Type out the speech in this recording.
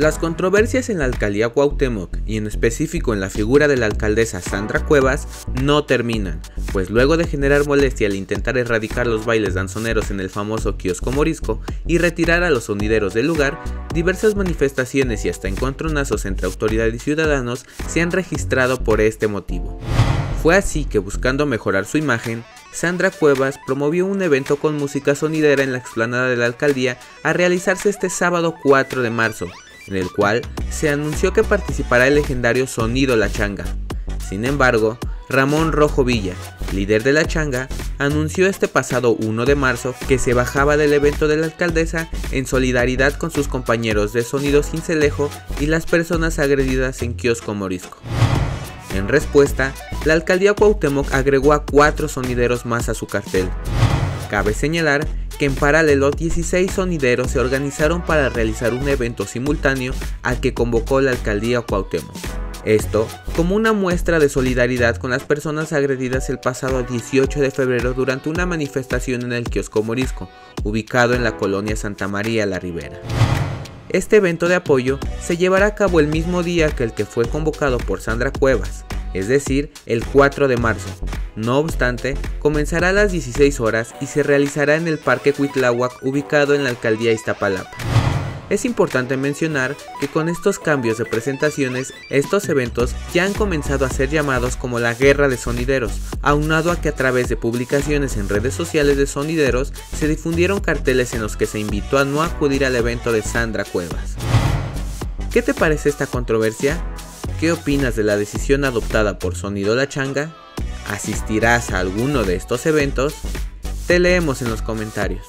Las controversias en la alcaldía Cuauhtémoc y en específico en la figura de la alcaldesa Sandra Cuevas no terminan, pues luego de generar molestia al intentar erradicar los bailes danzoneros en el famoso kiosco morisco y retirar a los sonideros del lugar, diversas manifestaciones y hasta encontronazos entre autoridades y ciudadanos se han registrado por este motivo. Fue así que buscando mejorar su imagen, Sandra Cuevas promovió un evento con música sonidera en la explanada de la alcaldía a realizarse este sábado 4 de marzo, en el cual se anunció que participará el legendario Sonido La Changa. Sin embargo, Ramón Rojo Villa, líder de La Changa, anunció este pasado 1 de marzo que se bajaba del evento de la alcaldesa en solidaridad con sus compañeros de Sonido Cincelejo y las personas agredidas en Kiosco Morisco. En respuesta, la alcaldía Cuauhtémoc agregó a cuatro sonideros más a su cartel. Cabe señalar que en paralelo 16 sonideros se organizaron para realizar un evento simultáneo al que convocó la alcaldía Cuauhtémoc. Esto como una muestra de solidaridad con las personas agredidas el pasado 18 de febrero durante una manifestación en el kiosco Morisco, ubicado en la colonia Santa María La Ribera. Este evento de apoyo se llevará a cabo el mismo día que el que fue convocado por Sandra Cuevas, es decir, el 4 de marzo. No obstante, comenzará a las 16 horas y se realizará en el Parque Cuitláhuac ubicado en la alcaldía Iztapalapa. Es importante mencionar que con estos cambios de presentaciones, estos eventos ya han comenzado a ser llamados como la guerra de sonideros, aunado a que a través de publicaciones en redes sociales de sonideros se difundieron carteles en los que se invitó a no acudir al evento de Sandra Cuevas. ¿Qué te parece esta controversia? ¿Qué opinas de la decisión adoptada por Sonido La Changa? ¿Asistirás a alguno de estos eventos? Te leemos en los comentarios.